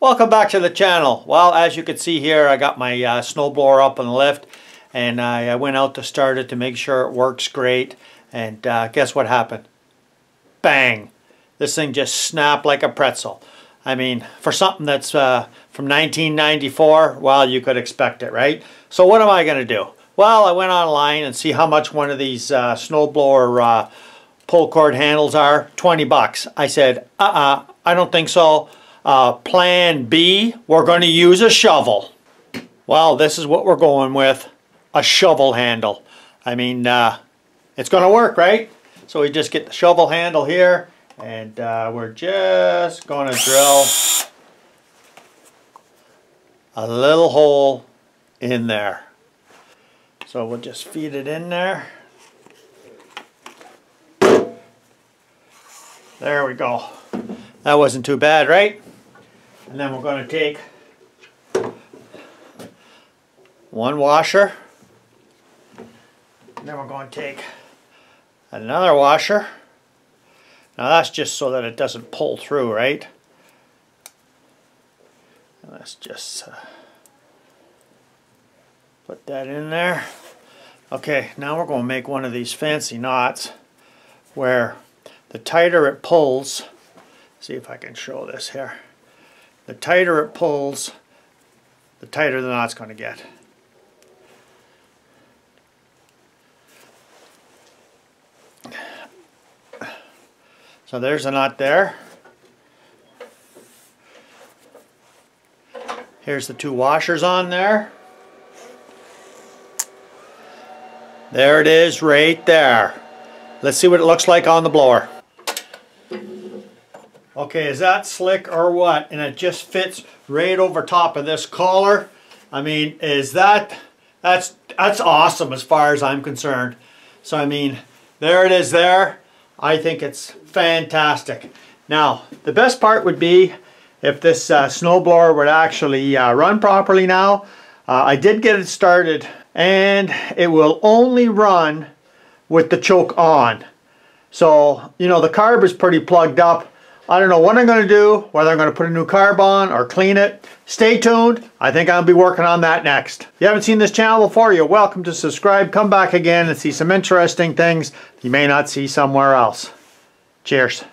Welcome back to the channel. Well, as you can see here, I got my uh, snowblower up on the lift and I, I, went out to start it to make sure it works great. And uh, guess what happened? Bang! This thing just snapped like a pretzel. I mean, for something that's uh, from 1994, well, you could expect it, right? So what am I going to do? Well, I went online and see how much one of these uh, snowblower uh, pull cord handles are. 20 bucks. I said, uh-uh, I don't think so. Uh, plan B, we're going to use a shovel. Well, this is what we're going with, a shovel handle. I mean, uh, it's going to work, right? So we just get the shovel handle here, and uh, we're just going to drill a little hole in there. So we'll just feed it in there. There we go. That wasn't too bad, right? And then we're going to take one washer. And then we're going to take another washer. Now that's just so that it doesn't pull through, right? Let's just uh, put that in there. Okay, now we're going to make one of these fancy knots where the tighter it pulls, see if I can show this here. The tighter it pulls, the tighter the knot's going to get. So there's a knot there. Here's the two washers on there. There it is right there. Let's see what it looks like on the blower. Okay, is that slick or what? And it just fits right over top of this collar. I mean, is that, that's, that's awesome as far as I'm concerned. So I mean, there it is there. I think it's fantastic. Now, the best part would be if this uh, snowblower would actually uh, run properly now. Uh, I did get it started and it will only run with the choke on. So, you know, the carb is pretty plugged up. I don't know what I'm going to do, whether I'm going to put a new carb on or clean it. Stay tuned. I think I'll be working on that next. If you haven't seen this channel before, you're welcome to subscribe. Come back again and see some interesting things you may not see somewhere else. Cheers.